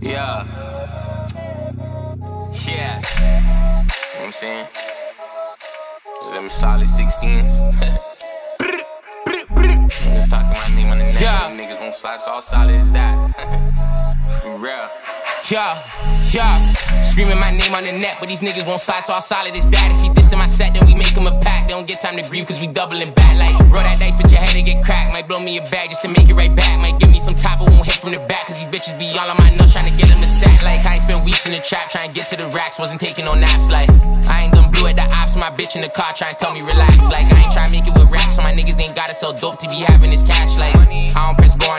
Yeah. Yeah. You know I'm saying? Them solid 16s. Just talking my name on the neck. Yeah. Niggas won't slice all solid as that. For real. Yeah, yeah. Screaming my name on the net, but these niggas won't slide, so all solid as that. If she dissing my set, then we make them a pack. They don't get time to breathe, cause we doubling back. Like, roll that dice, but your head to get cracked. Might blow me a bag just to make it right back. Might give me some top, but won't hit from the back, cause these bitches be all on my nuts, trying to get them to sack. Like, I ain't spent weeks in the trap, trying to get to the racks, wasn't taking no naps. Like, I ain't done blue at the ops, my bitch in the car, trying to tell me relax. Like, I ain't trying to make it with raps, so my niggas ain't got it so dope to be having this cash. Like,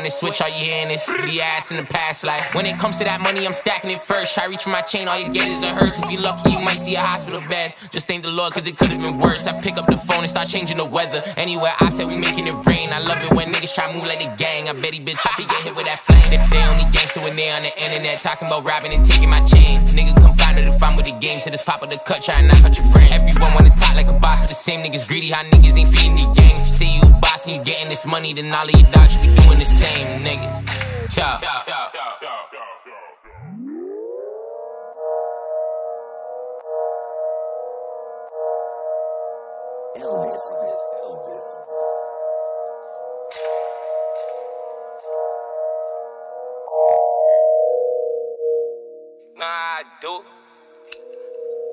on switch, all you hearing is the ass in the past. Like, when it comes to that money, I'm stacking it first. I reach for my chain, all you get is a hurts. If you lucky, you might see a hospital bed. Just thank the Lord, cause it could've been worse. I pick up the phone and start changing the weather. Anywhere I said we making it rain. I love it when niggas try to move like the gang. I bet he bitch up, he get hit with that flame. They they only gangster when they on the internet talking about rapping and taking my chain. Nigga confounded if I'm with the game. So this pop of the cut, try and knock out your brain. Everyone wanna talk like a boss, but the same niggas greedy. How niggas ain't feeding the game. If you say you a boss and you getting this money, then all of your dogs should be doing the same, nigga. Ciao. Elvis, Elvis, Elvis. Nah, I do.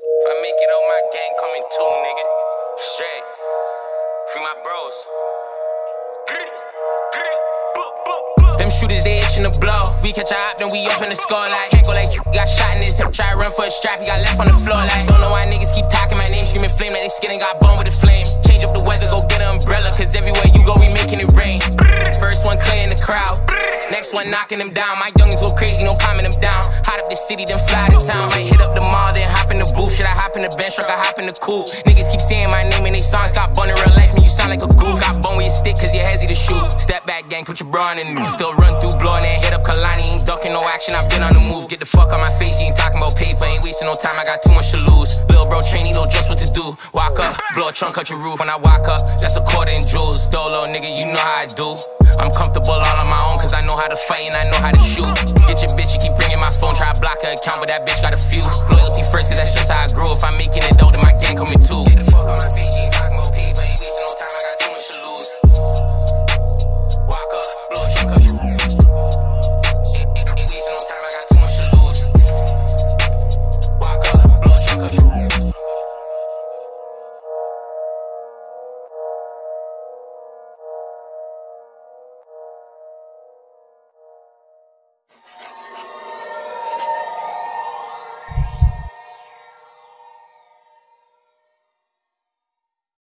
If I make it out, my gang coming too, nigga. Straight. Free my bros. Them shooters, they itching to blow. We catch a hop, then we up in the score like Can't go like got shot in his hip, try run for a strap, he got left on the floor like Don't know why niggas keep talking my name, screaming flame like they skin and got burned with the flame. Change up the weather, go get an umbrella, cause everywhere you go, we making it rain. First one clearing the crowd, next one knocking them down. My youngins go crazy, no calming them down. Hot up the city, then fly to town. Might hit bench, truck, I hop in the coupe. Niggas keep saying my name in they songs bun in real life, man, you sound like a goof Got bone with your stick, cause you're hezzy to shoot. Step back, gang, put your bra on and Still run through, blowing and hit up Kalani Ain't ducking no action, I've been on the move. Get the fuck on my face, you ain't talking about paper. Ain't wasting no time, I got too much to lose. Little bro train, he know just what to do? Walk up, blow a trunk, cut your roof When I walk up, that's a quarter in jewels. Dolo, nigga, you know how I do I'm comfortable all on my own, cause I know how to fight and I know how to shoot. Get your bitch, you keep bringing my phone, try to block her account But that bitch got a few. Loyalty first, cause that's just how I grew. If I'm making it though, then my